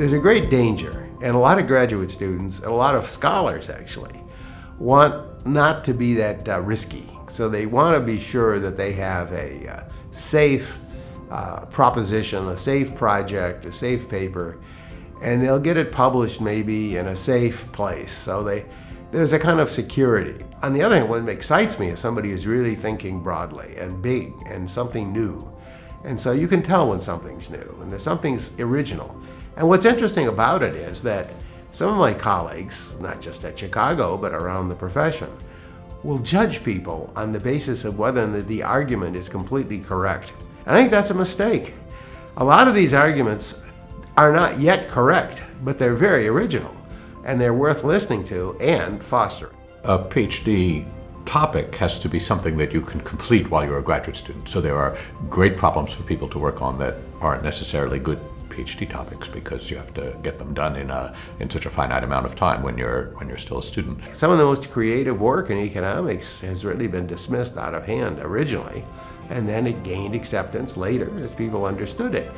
There's a great danger, and a lot of graduate students, and a lot of scholars actually, want not to be that uh, risky. So they want to be sure that they have a uh, safe uh, proposition, a safe project, a safe paper, and they'll get it published maybe in a safe place. So they, there's a kind of security. On the other hand, what excites me is somebody who's really thinking broadly and big and something new. And so you can tell when something's new and that something's original. And what's interesting about it is that some of my colleagues, not just at Chicago, but around the profession, will judge people on the basis of whether the argument is completely correct. And I think that's a mistake. A lot of these arguments are not yet correct, but they're very original and they're worth listening to and fostering. A PhD topic has to be something that you can complete while you're a graduate student. So there are great problems for people to work on that aren't necessarily good PhD topics because you have to get them done in a in such a finite amount of time when you're when you're still a student. Some of the most creative work in economics has really been dismissed out of hand originally, and then it gained acceptance later as people understood it.